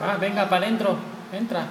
Ah, venga, para adentro. Entra.